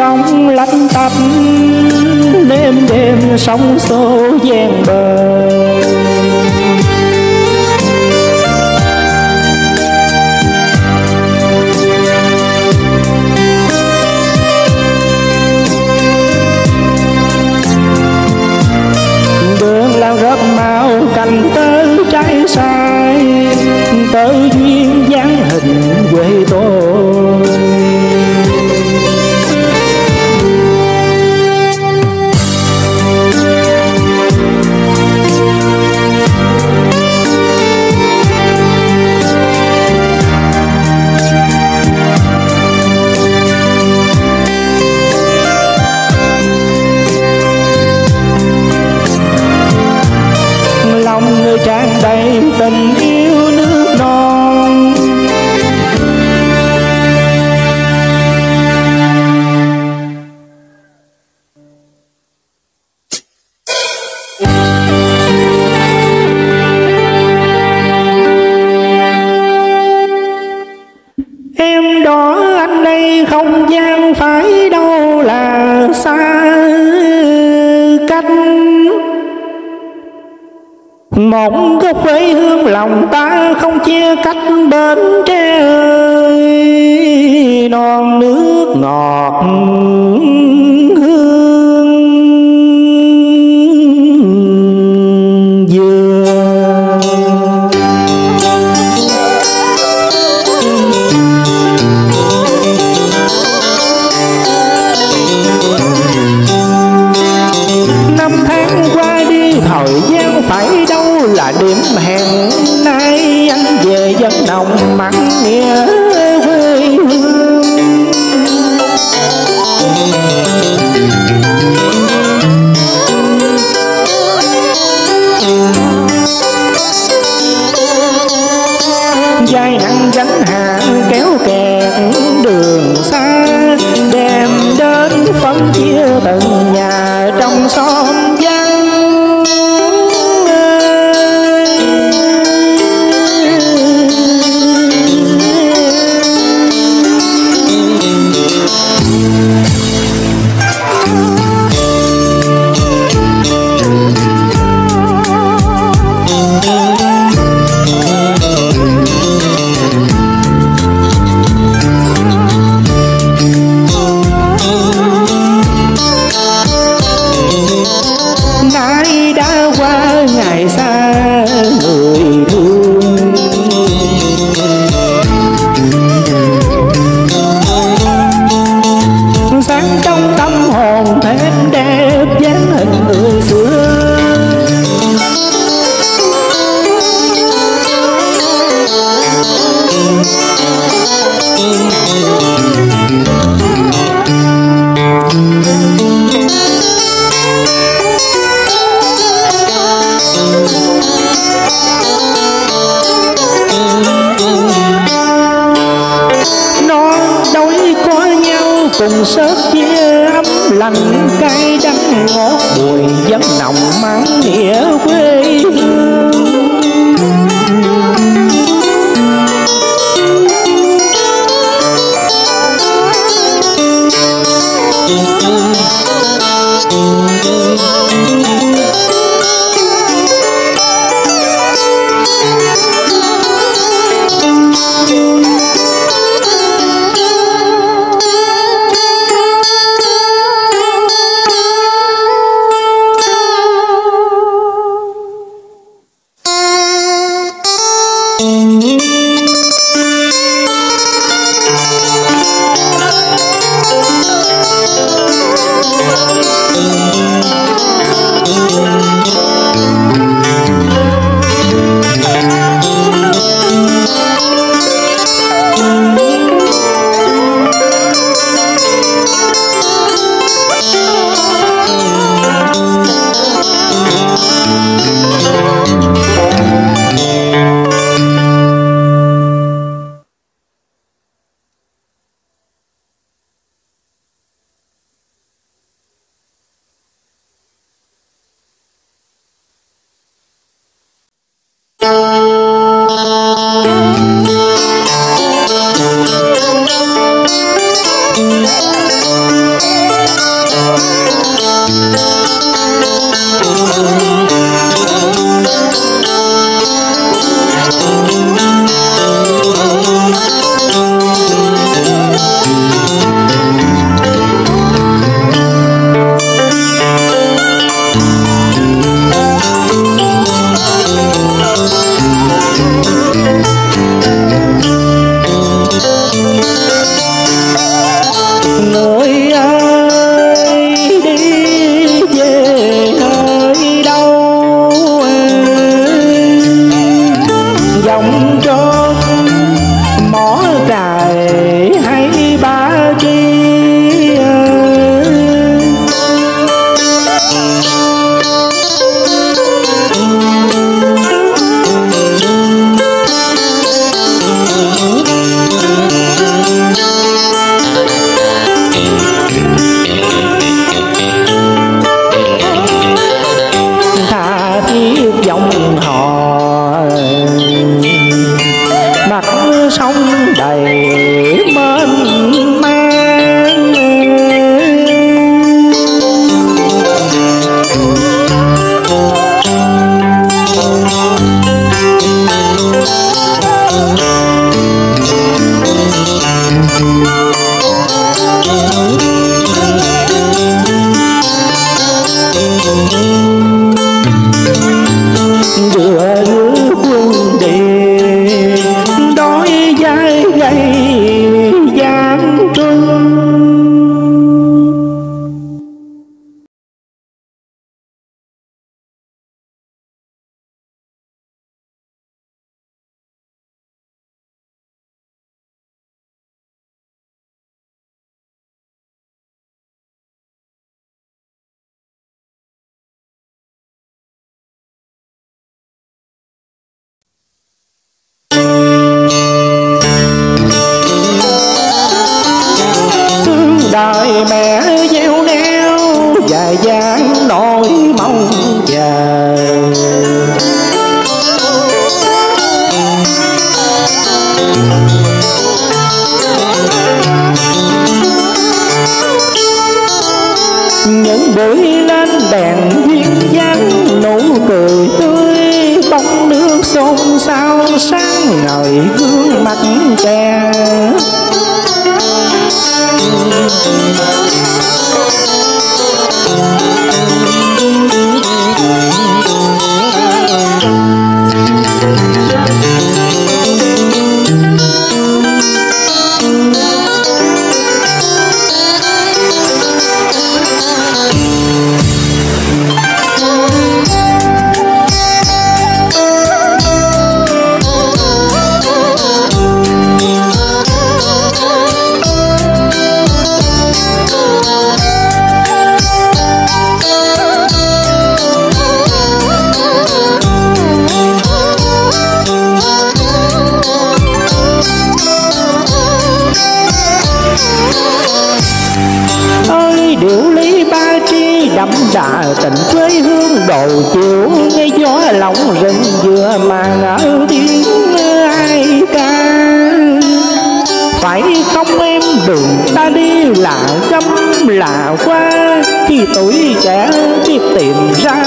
sóng lạnh tanh đêm đêm sóng xô gian bờ. Đây không gian phải đâu là xa cách. Một gốc quê hương lòng ta không chia cách bến tre non nước ngọt. Phải đâu là điểm hẹn nay anh về dân đồng mặn nghĩa quê hương. Sớt chia ấm lành cay đắng ngọt bùi vẫn nồng mắng nghĩa trong họ see nỗi mong chờ. Những buổi lên đèn duyên dáng, nụ cười tươi, bóng nước xôn xao, sáng ngời gương mặt trẻ ơi điệu lý ba tri đậm đà tình quê hương. Đồ chiều nghe gió lòng rừng vừa mà ở tiếng ai ca. Phải không em, đường ta đi là gấm là qua. Khi tuổi trẻ biết tìm ra